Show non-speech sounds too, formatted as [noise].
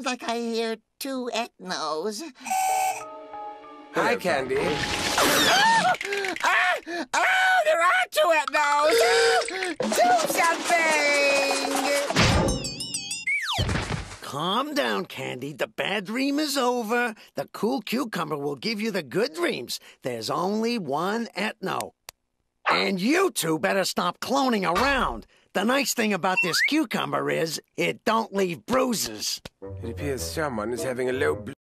Sounds like I hear two ethnos. Hi, Candy. Ah! Oh, there are two ethnos! [gasps] Do something! Calm down, Candy. The bad dream is over. The cool cucumber will give you the good dreams. There's only one ethno. And you two better stop cloning around. The nice thing about this cucumber is it don't leave bruises. It appears someone is having a low